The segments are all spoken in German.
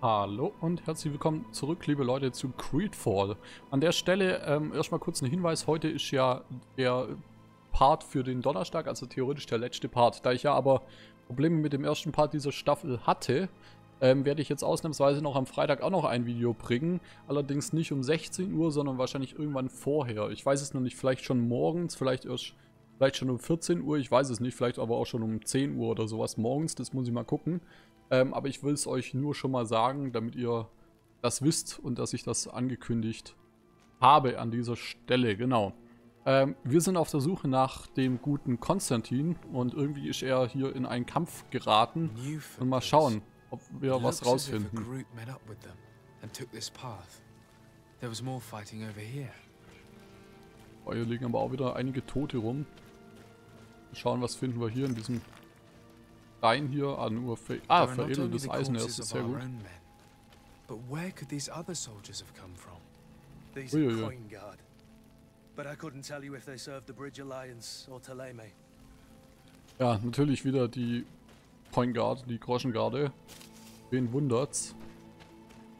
Hallo und herzlich willkommen zurück, liebe Leute, zu Creedfall. An der Stelle ähm, erstmal kurz ein Hinweis. Heute ist ja der Part für den Donnerstag, also theoretisch der letzte Part. Da ich ja aber Probleme mit dem ersten Part dieser Staffel hatte, ähm, werde ich jetzt ausnahmsweise noch am Freitag auch noch ein Video bringen. Allerdings nicht um 16 Uhr, sondern wahrscheinlich irgendwann vorher. Ich weiß es noch nicht, vielleicht schon morgens, vielleicht erst, vielleicht schon um 14 Uhr, ich weiß es nicht, vielleicht aber auch schon um 10 Uhr oder sowas morgens, das muss ich mal gucken. Ähm, aber ich will es euch nur schon mal sagen, damit ihr das wisst und dass ich das angekündigt habe an dieser Stelle. Genau. Ähm, wir sind auf der Suche nach dem guten Konstantin und irgendwie ist er hier in einen Kampf geraten. Und mal schauen, ob wir was rausfinden. Oh, hier liegen aber auch wieder einige Tote rum. Mal schauen, was finden wir hier in diesem Stein hier. Ah, nur Ver ah, veredeltes Eisenerz ist sehr gut. But where could these other soldiers have come from? These are Coin Guard. But I couldn't tell you if they served the Bridge Alliance or Taleme. Ja, natürlich wieder die Point Guard, die Groschengarde. Wen wundert's?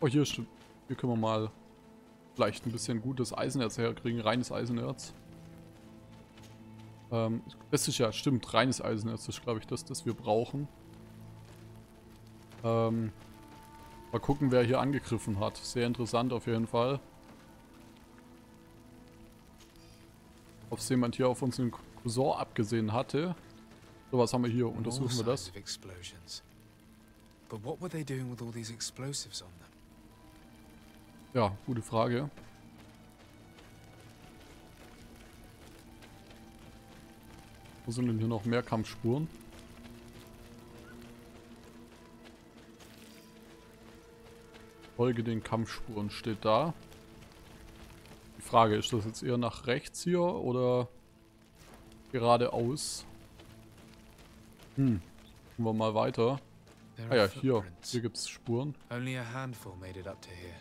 Oh, hier, hier können wir mal vielleicht ein bisschen gutes Eisenerz herkriegen, reines Eisenerz. Ähm, das ist ja, stimmt, reines Eisenerz ist, glaube ich, das, das wir brauchen. Ähm, mal gucken, wer hier angegriffen hat. Sehr interessant auf jeden Fall. Ob es jemand hier auf unseren Cousin abgesehen hatte. So, was haben wir hier? Untersuchen wir das. Ja, gute Frage. Wo sind denn hier noch mehr Kampfspuren? Folge den Kampfspuren steht da. Die Frage, ist das jetzt eher nach rechts hier oder geradeaus? Hm, gucken wir mal weiter. Ah ja, hier, hier gibt es Spuren. Only a handful made it up to here.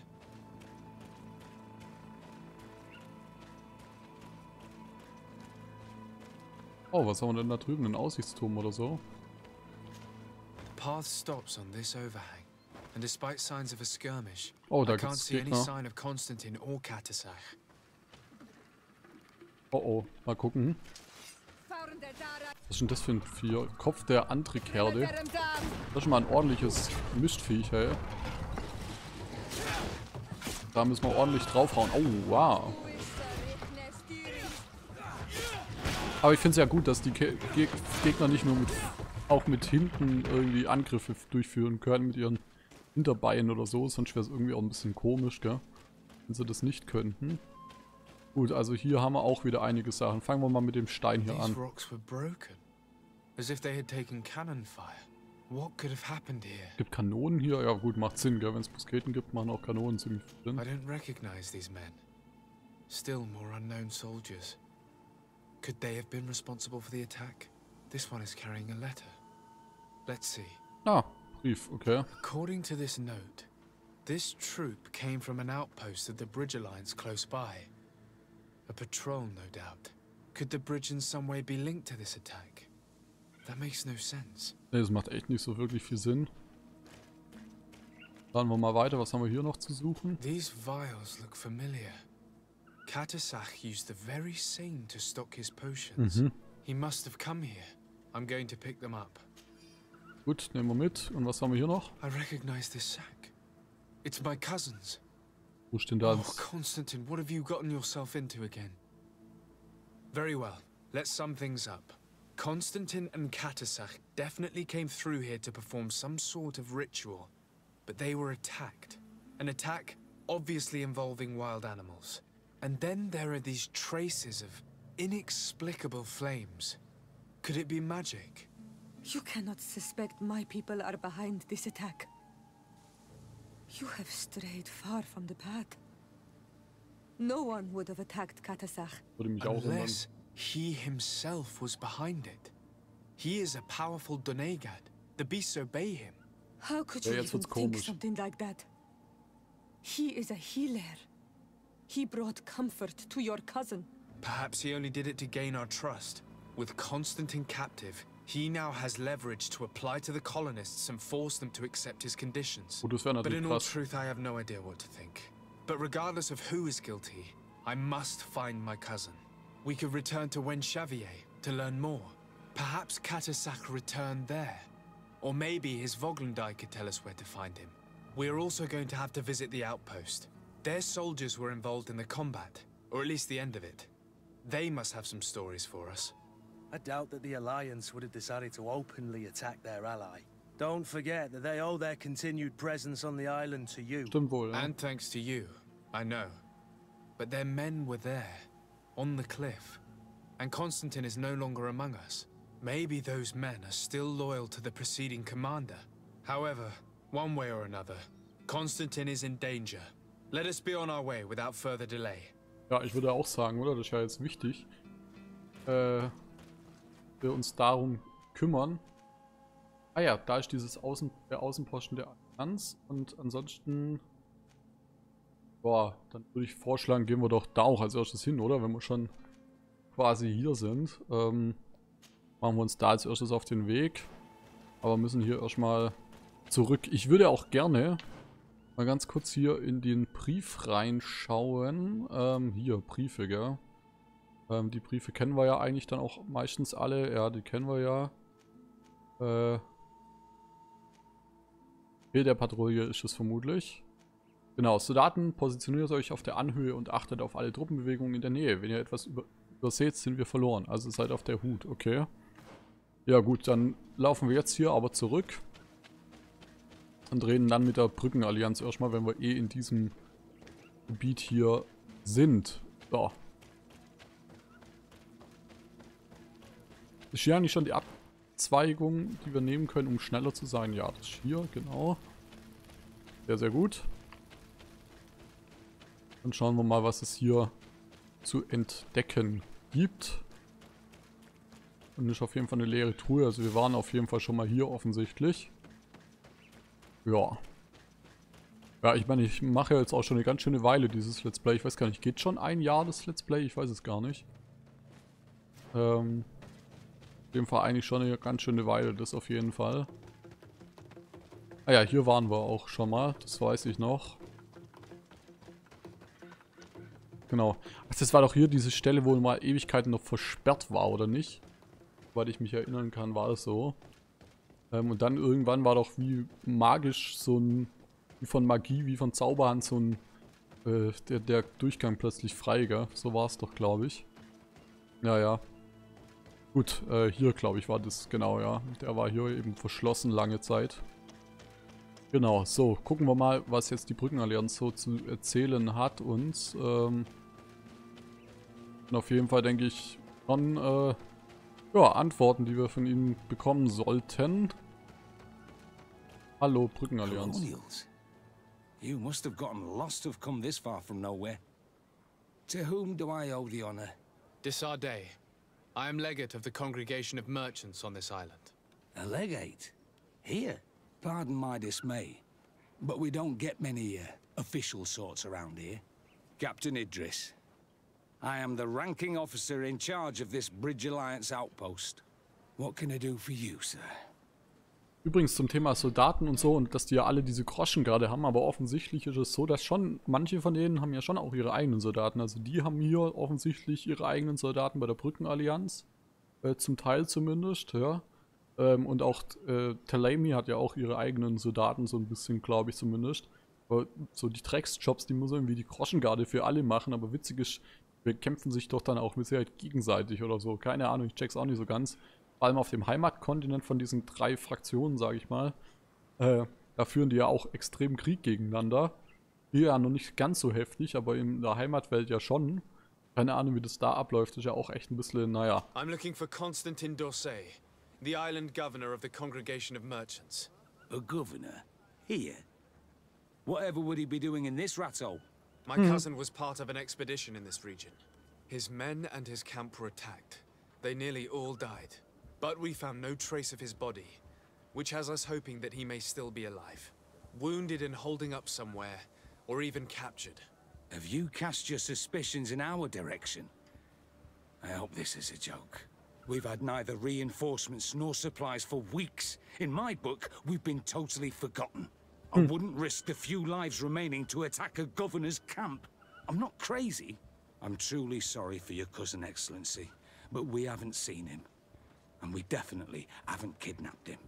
Oh, was haben wir denn da drüben? Ein Aussichtsturm oder so? Path stops on this overhang. And despite signs of a skirmish, oh, da I can't see any sign of Constantine or Katasach. Oh oh, mal gucken. Was ist denn das für ein Vier? Kopf der Antrikerde. Das ist mal ein ordentliches Mistviech, hey. Da müssen wir ordentlich draufhauen. Oh, wow. Aber ich finde es ja gut, dass die Ge Gegner nicht nur mit, auch mit hinten irgendwie Angriffe durchführen können, mit ihren Hinterbeinen oder so. Sonst wäre es irgendwie auch ein bisschen komisch, gell? Wenn sie das nicht könnten. Gut, also hier haben wir auch wieder einige Sachen. Fangen wir mal mit dem Stein hier an. Gibt Kanonen hier? Ja gut, macht Sinn, gell? Wenn es Musketen gibt, machen auch Kanonen ziemlich viel Sinn. I don't recognize these men. Still more unknown soldiers. Could they have been responsible for the attack? This one is carrying a letter. Let's see. Ah, brief, okay. According to this note, this troop came from an outpost of the Bridge Alliance close by. A patrol, no doubt. Could the bridge in some way be linked to this attack? That makes no sense. Nee, das macht echt nicht so wirklich viel Sinn. Dann wir mal weiter. Was haben wir hier noch zu suchen? These vials look familiar. Katasach used the very same to stock his potions. Mhm. He must have come here. I'm going to pick them up. Gut, nehmen wir mit. Und was haben wir hier noch? I recognize this sack. It's my cousin's. Wo steht da? Oh, Constantine, what have you gotten yourself into again? Very well. Let's sum things up. Constantine and Katasach definitely came through here to perform some sort of ritual, but they were attacked. An attack obviously involving wild animals. And then there are these traces of inexplicable flames. Could it be magic? You cannot suspect my people are behind this attack. You have strayed far from the path. No one would have attacked Katasach. Unless he himself was behind it. He is a powerful Donegad. The beasts obey him. How could you even think something like that? He is a healer. He brought comfort to your cousin. Perhaps he only did it to gain our trust. With Constantine captive, He now has leverage to apply to the colonists and force them to accept his conditions. Oh, But in all truth, I have no idea what to think. But regardless of who is guilty, I must find my cousin. We could return to Wen Xavier to learn more. Perhaps Katasak returned there. Or maybe his Voglendai could tell us where to find him. We are also going to have to visit the outpost. Their soldiers were involved in the combat, or at least the end of it. They must have some stories for us. I doubt that the Alliance would have decided to openly attack their ally. Don't forget that they owe their continued presence on the island to you. Stimmt wohl, ja. And thanks to you, I know. But their men were there, on the cliff. And Constantine is no longer among us. Maybe those men are still loyal to the preceding commander. However, one way or another, Constantine is in danger. Let us be on our way without further delay. Ja, ich würde auch sagen, oder? Das ist ja jetzt wichtig. Äh, wir uns darum kümmern. Ah ja, da ist dieses Außen, der Außenposten der Allianz. Und ansonsten... Boah, dann würde ich vorschlagen, gehen wir doch da auch als erstes hin, oder? Wenn wir schon quasi hier sind. Ähm, machen wir uns da als erstes auf den Weg. Aber müssen hier erstmal zurück. Ich würde auch gerne mal ganz kurz hier in den Brief reinschauen. Ähm, hier, Briefe, gell? Ähm, die Briefe kennen wir ja eigentlich dann auch meistens alle. Ja, die kennen wir ja. Äh, der Patrouille ist es vermutlich. Genau, Soldaten, positioniert euch auf der Anhöhe und achtet auf alle Truppenbewegungen in der Nähe. Wenn ihr etwas über überseht, sind wir verloren. Also seid auf der Hut, okay. Ja gut, dann laufen wir jetzt hier aber zurück. Und reden dann mit der Brückenallianz erstmal, wenn wir eh in diesem Gebiet hier sind. So. Ist hier eigentlich schon die Abzweigung, die wir nehmen können, um schneller zu sein? Ja, das ist hier, genau. Sehr, sehr gut. Dann schauen wir mal, was es hier zu entdecken gibt. Und ist auf jeden Fall eine leere Truhe. Also wir waren auf jeden Fall schon mal hier offensichtlich. Ja. Ja, ich meine, ich mache jetzt auch schon eine ganz schöne Weile dieses Let's Play. Ich weiß gar nicht, geht schon ein Jahr das Let's Play? Ich weiß es gar nicht. Ähm, auf jeden Fall eigentlich schon eine ganz schöne Weile, das auf jeden Fall. Ah ja, hier waren wir auch schon mal, das weiß ich noch. Genau. Ach, das war doch hier diese Stelle, wo mal Ewigkeiten noch versperrt war, oder nicht? Soweit ich mich erinnern kann, war es so. Ähm, und dann irgendwann war doch wie magisch so ein, wie von Magie, wie von Zauberhand so ein, äh, der, der Durchgang plötzlich frei, gell? So war es doch, glaube ich. Ja, ja. Gut, äh, hier glaube ich war das, genau, ja. Der war hier eben verschlossen lange Zeit. Genau, so, gucken wir mal, was jetzt die Brückenallianz so zu erzählen hat uns. Ähm, und auf jeden Fall denke ich schon, äh, ja, Antworten, die wir von ihnen bekommen sollten. Hallo, Brückenallianz. Colonials? You must have gotten lost to have come this far from nowhere. To whom do I owe the honor? Desardet. I am legate of the Congregation of Merchants on this island. A legate? Here? Pardon my dismay, but we don't get many uh, official sorts around here. Captain Idris. I am the ranking officer in charge of this Bridge Alliance outpost. What can I do for you, sir? Übrigens zum Thema Soldaten und so und dass die ja alle diese Groschen gerade haben, aber offensichtlich ist es so, dass schon, manche von denen haben ja schon auch ihre eigenen Soldaten. Also die haben hier offensichtlich ihre eigenen Soldaten bei der Brückenallianz. Äh, zum Teil zumindest, ja. Ähm, und auch äh, Talami hat ja auch ihre eigenen Soldaten, so ein bisschen, glaube ich zumindest. Aber so die Drecksjobs, die muss irgendwie die Groschengarde für alle machen, aber witzig ist, wir kämpfen sich doch dann auch mit Sicherheit gegenseitig oder so. Keine Ahnung, ich check's auch nicht so ganz. Vor allem auf dem Heimatkontinent von diesen drei Fraktionen, sage ich mal. Äh, da führen die ja auch extrem Krieg gegeneinander. Hier ja noch nicht ganz so heftig, aber in der Heimatwelt ja schon. Keine Ahnung, wie das da abläuft, ist ja auch echt ein bisschen, naja. I'm looking for Constantin Dorsey, the island governor of the Congregation of Merchants. A governor? Here? Whatever would he be doing in this rat hole? My hmm. cousin was part of an expedition in this region. His men and his camp were attacked. They nearly all died. But we found no trace of his body, which has us hoping that he may still be alive. Wounded and holding up somewhere, or even captured. Have you cast your suspicions in our direction? I hope this is a joke. We've had neither reinforcements nor supplies for weeks. In my book, we've been totally forgotten. Hmm. I wouldn't risk the few lives remaining to attack a governor's camp. I'm not crazy. I'm truly sorry for your cousin, Excellency, but we haven't seen him. And we definitely haven't kidnapped him.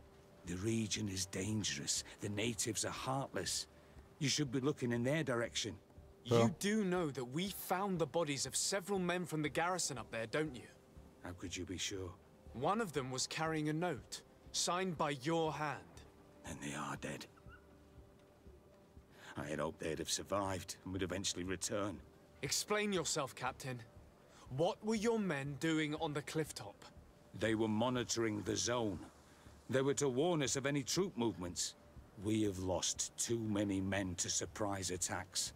The region is dangerous. The natives are heartless. You should be looking in their direction. You do know that we found the bodies of several men from the garrison up there, don't you? How could you be sure? One of them was carrying a note, signed by your hand. Then they are dead. I had hoped they'd have survived and would eventually return. Explain yourself, Captain. What were your men doing on the cliff top? They were monitoring the zone. They were to warn us of any troop movements. We have lost too many men to surprise attacks.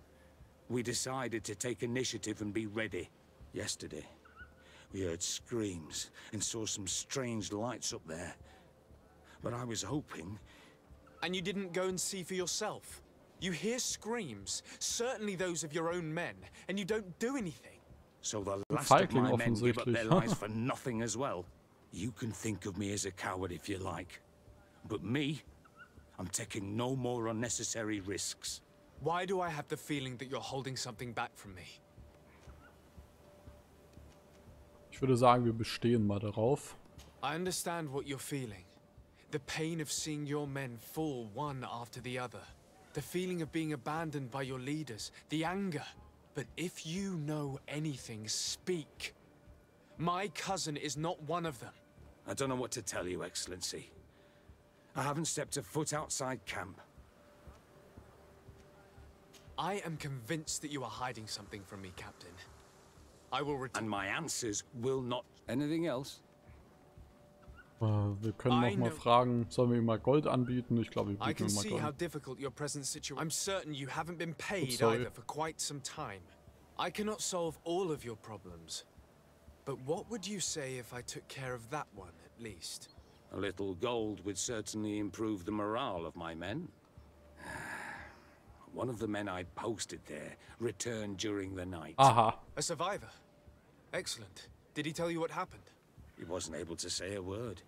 We decided to take initiative and be ready. Yesterday, we heard screams and saw some strange lights up there. But I was hoping And you didn't go and see for yourself? You hear screams, certainly those of your own men, and you don't do anything. So the last of Feigling my men give up their lives for nothing as well. You can think of me as a coward if you like. But me, I'm taking no more unnecessary risks. Why do I have the feeling that you're holding something back from me? Ich würde sagen, wir bestehen mal darauf. I understand what you're feeling. The pain of seeing your men fall one after the other. The feeling of being abandoned by your leaders. The anger. But if you know anything, speak. My cousin is not one of them. I don't know what to tell you, Excellency. I haven't stepped a foot outside camp. I am convinced that you are hiding something from me, Captain. I will return. And my answers will not... Anything else? Wir können noch I mal know- fragen, sollen wir ihm mal Gold anbieten? Ich glaube, wir I bieten can ihm mal see how Gold. difficult your present situation. I'm certain you haven't been paid either for quite some time. I cannot solve all of your problems. But what would you say if I took care of that one, at least? A little gold would certainly improve the morale of my men. One of the men I'd posted there returned during the night. Aha. A survivor? Excellent. Did he tell you what happened? He wasn't able to say a word.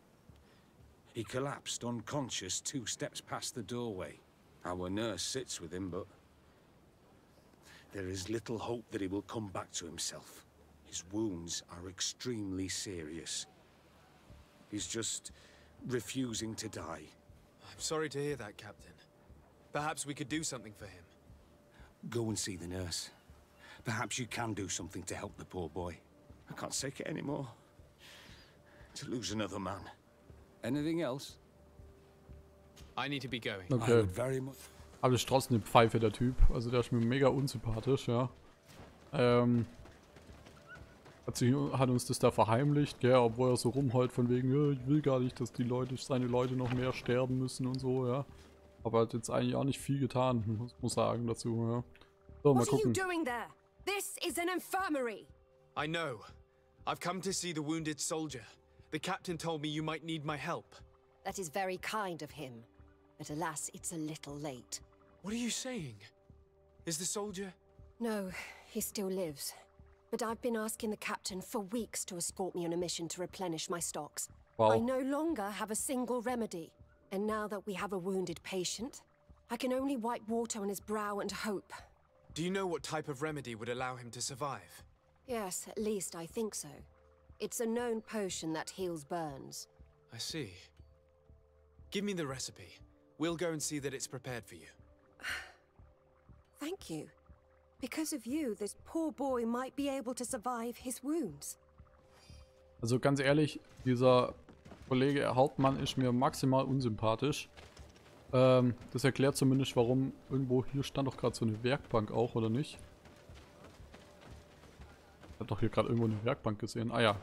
He collapsed unconscious two steps past the doorway. Our nurse sits with him, but there is little hope that he will come back to himself. His wounds are extremely serious. He's just refusing to die. I'm sorry to hear that, Captain. Perhaps we could do something for him. Go and see the nurse. Perhaps you can do something to help the poor boy. I can't take it anymore. To lose another man. Anything else? I need to be going. I Okay. would very much. Aber das ist trotzdem eine Pfeife, der Typ. Also der ist mir mega unsympathisch, ja. Ähm. Hat, sich, hat uns das da verheimlicht, gell, obwohl er so rumheult von wegen, ja, ich will gar nicht, dass die Leute, seine Leute noch mehr sterben müssen und so, ja. Aber hat jetzt eigentlich auch nicht viel getan, muss, muss sagen dazu, ja. So, mal What are you gucken. doing there? This is an infirmary. I know. I've come to see the wounded soldier. The captain told me you might need my help. That is very kind of him. But alas, it's a little late. What are you saying? Is the soldier... No, he still lives. But I've been asking the captain for weeks to escort me on a mission to replenish my stocks. Wow. I no longer have a single remedy. And now that we have a wounded patient, I can only wipe water on his brow and hope. Do you know what type of remedy would allow him to survive? Yes, at least I think so. It's a known potion that heals burns. I see. Give me the recipe. We'll go and see that it's prepared for you. Thank you. Because of you, this poor boy might be able to survive his wounds. Also ganz ehrlich, dieser Kollege Hauptmann ist mir maximal unsympathisch. Ähm, das erklärt zumindest, warum irgendwo hier stand doch gerade so eine Werkbank auch, oder nicht? Ich hab doch hier gerade irgendwo eine Werkbank gesehen. Ah ja.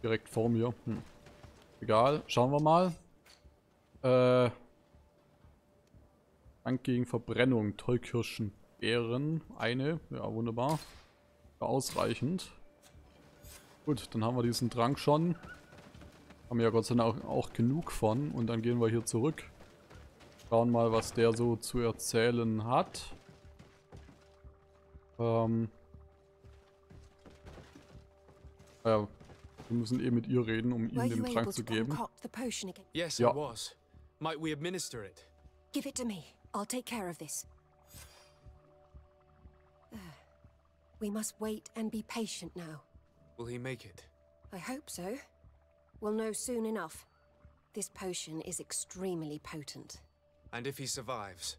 Direkt vor mir. Hm. Egal, schauen wir mal. Äh. Bank gegen Verbrennung, Tollkirschen, Beeren, eine. Ja, wunderbar. Ja, ausreichend. Gut, dann haben wir diesen Trank schon. Haben wir ja Gott sei Dank auch, auch genug von. Und dann gehen wir hier zurück. Schauen mal, was der so zu erzählen hat. Ähm. Ja. Wir müssen eh mit ihr reden, um ihm den Trank zu geben. the potion again? Yes, Ja. I was. Might we administer it? Give it to me. I'll take care of this. We must wait and be patient now. Will he make it? I hope so. We'll know soon enough. This potion is extremely potent. And if he survives,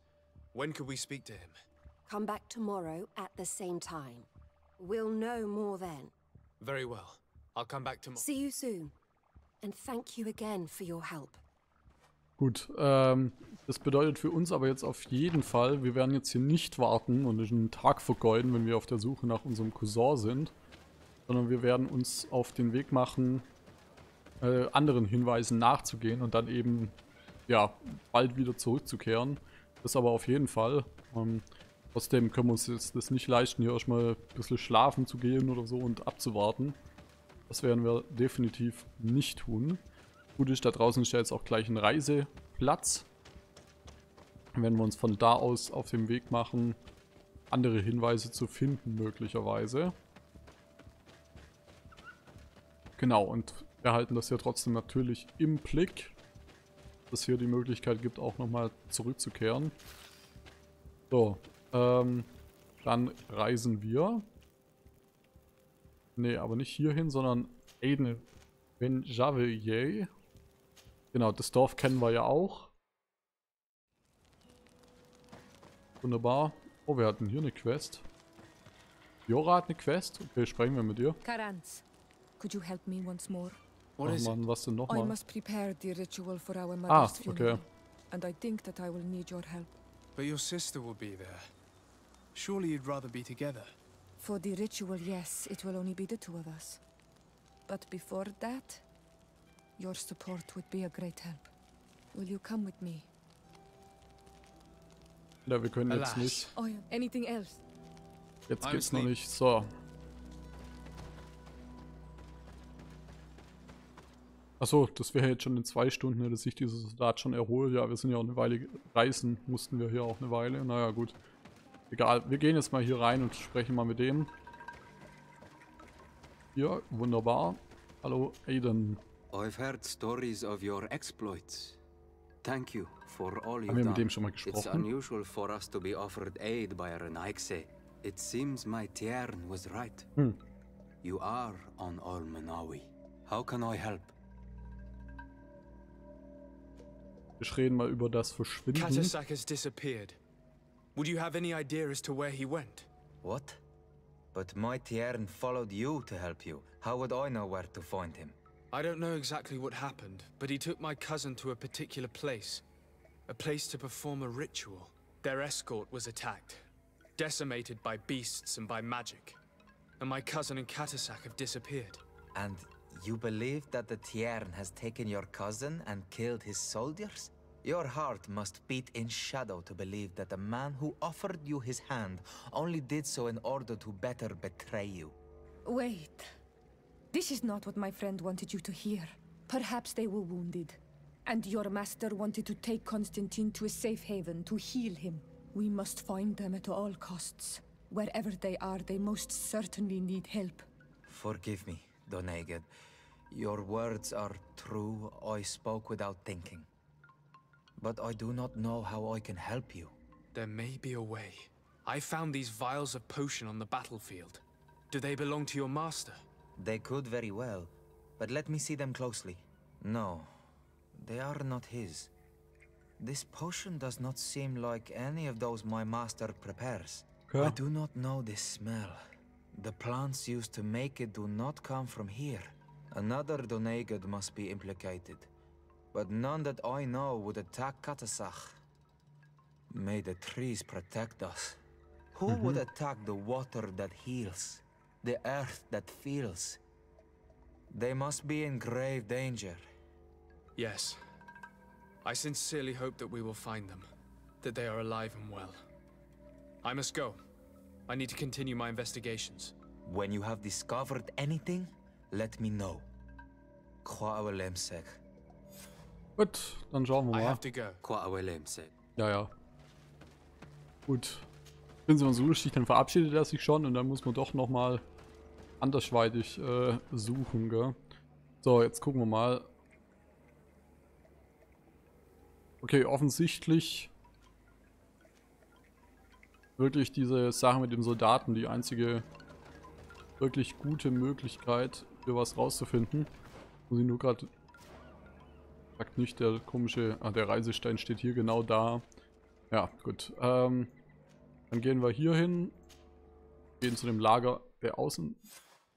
when could we speak to him? Come back tomorrow at the same time. We'll know more then. Very well. I'll come back tomorrow. See you soon. And thank you again for your help. Gut, ähm, das bedeutet für uns aber jetzt auf jeden Fall, wir werden jetzt hier nicht warten und einen Tag vergeuden, wenn wir auf der Suche nach unserem Cousin sind, sondern wir werden uns auf den Weg machen, äh, anderen Hinweisen nachzugehen und dann eben, ja, bald wieder zurückzukehren. Das aber auf jeden Fall. Ähm, trotzdem können wir uns jetzt das nicht leisten, hier erstmal ein bisschen schlafen zu gehen oder so und abzuwarten. Das werden wir definitiv nicht tun. Gut ist, da draußen ist ja jetzt auch gleich ein Reiseplatz. Wenn wir uns von da aus auf den Weg machen, andere Hinweise zu finden, möglicherweise. Genau, und wir halten das ja trotzdem natürlich im Blick, dass hier die Möglichkeit gibt, auch nochmal zurückzukehren. So, ähm, dann reisen wir. Nee, aber nicht hierhin, sondern Aiden Benjavier. Genau, das Dorf kennen wir ja auch. Wunderbar. Oh, wir hatten hier eine Quest. Jora hat eine Quest. Okay, sprechen wir mit ihr. Karanz, could you help me once more? What Ach was denn I nochmal? must prepare the ritual for our Ah, mother's okay. funeral. And I think that I will need your help. But your sister will be there. Surely you'd rather be together. For the ritual, yes, it will only be the two of us. But before that, your support would be a great help. Will you come with me? Ja, wir können jetzt nicht. Oh. Anything else? Jetzt geht's noch nicht. So. Achso, das wäre jetzt schon in zwei Stunden, hätte sich dieses Soldat schon erholt. Ja, wir sind ja auch eine Weile reisen, mussten wir hier auch eine Weile. Naja, gut. Egal, wir gehen jetzt mal hier rein und sprechen mal mit dem. Hier, wunderbar. Hallo, Aiden. I've heard stories of your exploits. Thank you for all you've Haben wir mit done. dem schon mal It's gesprochen? unusual for us to be offered aid by Renaigse. It seems my Tiern was right. Hm. You are on Olmenawi. How can I help? Wir reden mal über das Verschwinden. Katasak has disappeared. Would you have any idea as to where he went? What? But my Tiern followed you to help you. How would I know where to find him? I don't know exactly what happened, but he took my cousin to a particular place. A place to perform a ritual. Their escort was attacked, decimated by beasts and by magic. And my cousin and Katasak have disappeared. And you believe that the Tiern has taken your cousin and killed his soldiers? Your heart must beat in shadow to believe that the man who offered you his hand only did so in order to better betray you. Wait. This is not what my friend wanted you to hear. Perhaps they were wounded. And your master wanted to take Constantine to a safe haven to heal him. We must find them at all costs. Wherever they are, they most certainly need help. Forgive me, Doneged. Your words are true. I spoke without thinking. But I do not know how I can help you. There may be a way. I found these vials of potion on the battlefield. Do they belong to your master? They could very well, but let me see them closely. No, they are not his. This potion does not seem like any of those my master prepares. I do not know this smell. The plants used to make it do not come from here. Another Donegad must be implicated, but none that I know would attack Katasach. May the trees protect us. Who mm-hmm. would attack the water that heals, the earth that feels? They must be in grave danger. Yes. I sincerely hope that we will find them, that they are alive and well. I must go. I need to continue my investigations. When you have discovered anything, let me know. Kwa'awalemsek. Gut, dann schauen wir mal. Ja, ja. Gut. Wenn sie mal so lustig, dann verabschiedet er sich schon und dann muss man doch nochmal andersweitig äh, suchen, gell? So, jetzt gucken wir mal. Okay, offensichtlich wirklich diese Sache mit dem Soldaten die einzige wirklich gute Möglichkeit, für was rauszufinden. Muss ich nur gerade... Sagt nicht, der komische... Ah, der Reisestein steht hier genau da. Ja, gut. Ähm, dann gehen wir hier hin. Gehen zu dem Lager der Außen...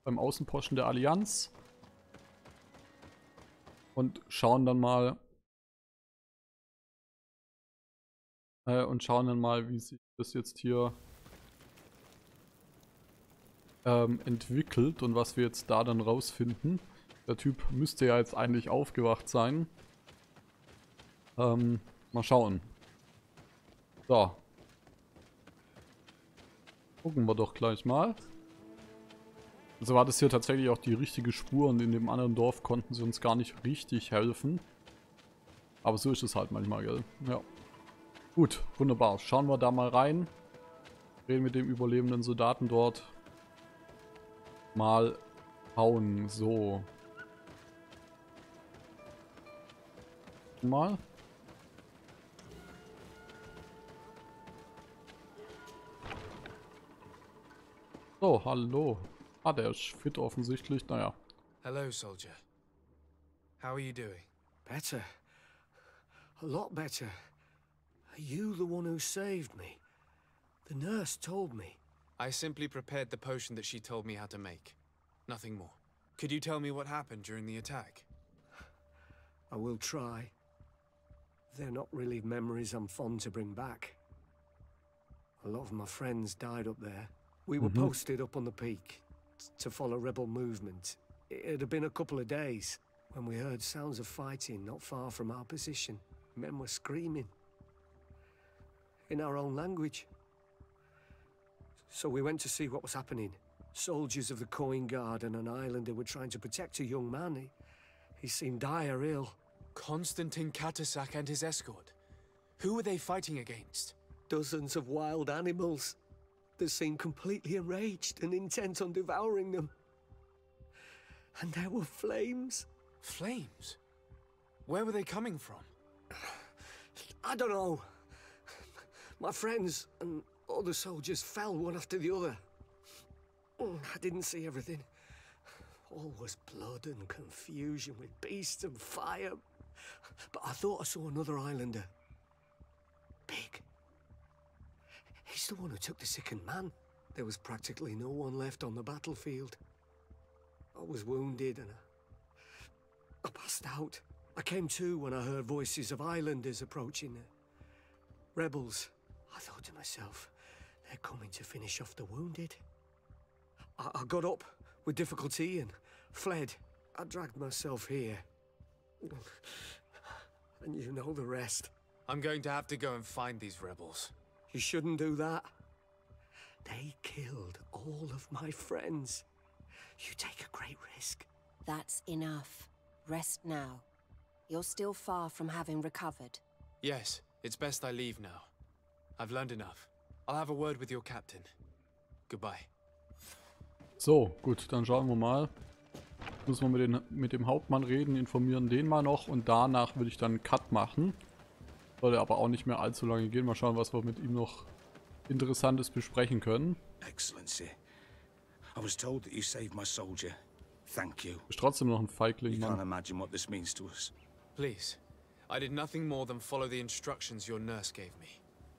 beim Außenposten der Allianz. Und schauen dann mal... Äh, und schauen dann mal, wie sich das jetzt hier ähm, entwickelt und was wir jetzt da dann rausfinden. Der Typ müsste ja jetzt eigentlich aufgewacht sein. Ähm, mal schauen. So. Gucken wir doch gleich mal. Also war das hier tatsächlich auch die richtige Spur und in dem anderen Dorf konnten sie uns gar nicht richtig helfen. Aber so ist es halt manchmal, gell? Ja. Gut, wunderbar. Schauen wir da mal rein. Reden mit dem überlebenden Soldaten dort mal hauen. So. Mal. So, hallo. Ah, der ist fit offensichtlich. Naja. Hello, soldier. How are you doing? Better. A lot better. Are you the one who saved me? The nurse told me. I simply prepared the potion that she told me how to make. Nothing more. Could you tell me what happened during the attack? I will try. They're not really memories I'm fond to bring back. A lot of my friends died up there. We were mm-hmm. posted up on the peak to follow rebel movement. It had been a couple of days when we heard sounds of fighting not far from our position. Men were screaming. In our own language. So we went to see what was happening. Soldiers of the Coin Guard and an islander were trying to protect a young man. He, he seemed dire ill. Konstantin Katasak and his escort. Who were they fighting against? Dozens of wild animals. Seemed completely enraged and intent on devouring them. And there were flames. Flames? Where were they coming from? I don't know. My friends and other soldiers fell one after the other. Mm, I didn't see everything. All was blood and confusion with beasts and fire. But I thought I saw another islander. Big. He's the one who took the sickened man. There was practically no one left on the battlefield. I was wounded and I, I passed out. I came to when I heard voices of islanders approaching. Uh, rebels. I thought to myself, they're coming to finish off the wounded. I, I got up with difficulty and fled. I dragged myself here. And you know the rest. I'm going to have to go and find these rebels. You shouldn't do that. They killed all of my friends. You take a great risk. That's enough. Rest now. You're still far from having recovered. Yes, it's best I leave now. I've learned enough. I'll have a word with your captain. Goodbye. So, gut, dann schauen wir mal. Müssen wir mit, den, mit dem Hauptmann reden, informieren den mal noch und danach würde ich dann einen Cut machen. Sollte aber auch nicht mehr allzu lange gehen. Mal schauen, was wir mit ihm noch Interessantes besprechen können. Excellency, I was told that you saved my soldier. Thank you. Ist trotzdem noch ein You Feigling, can't Mann. imagine what this means to us. Please. I did nothing more than follow the instructions your nurse gave me.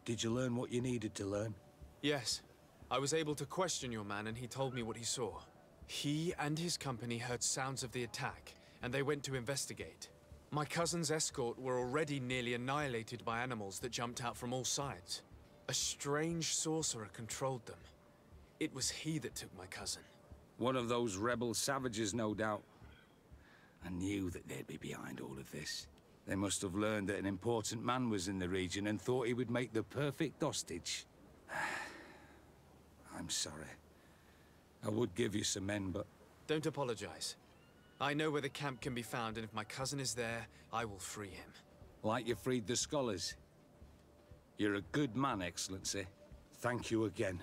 Did you learn what you needed to learn? Yes. I was able to question your man and he told me what he saw. He and his company heard sounds of the attack, and they went to investigate. My cousin's escort were already nearly annihilated by animals that jumped out from all sides. A strange sorcerer controlled them. It was he that took my cousin. One of those rebel savages, no doubt. I knew that they'd be behind all of this. They must have learned that an important man was in the region and thought he would make the perfect hostage. I'm sorry. I would give you some men, but Don't apologize. I know where the camp can be found, and if my cousin is there, I will free him. like you freed the scholars. You're a good man, Excellency. Thank you again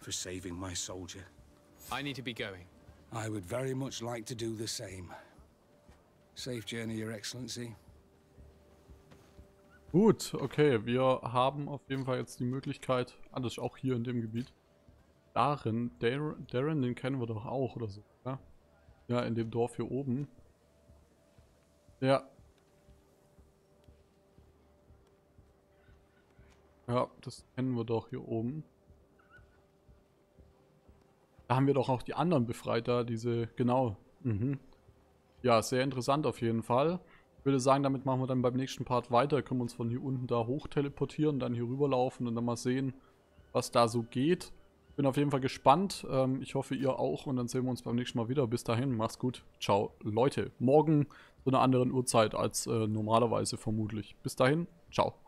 for saving my soldier. I need to be going. I would very much like to do the same. Safe journey, Your Excellency. Gut, okay, wir haben auf jeden Fall jetzt die Möglichkeit, ah, das ist auch hier in dem Gebiet. Darin, Darren, Darren, den kennen wir doch auch oder so, ja? Ja, in dem Dorf hier oben. Ja. Ja, das kennen wir doch hier oben. Da haben wir doch auch die anderen Befreiter, diese, genau. Mhm. Ja, sehr interessant auf jeden Fall. Ich würde sagen, damit machen wir dann beim nächsten Part weiter. Können wir uns von hier unten da hoch teleportieren, dann hier rüberlaufen und dann mal sehen, was da so geht. Bin auf jeden Fall gespannt. Ähm, ich hoffe, ihr auch. Und dann sehen wir uns beim nächsten Mal wieder. Bis dahin, macht's gut. Ciao, Leute. Morgen zu einer anderen Uhrzeit als äh, normalerweise vermutlich. Bis dahin, ciao.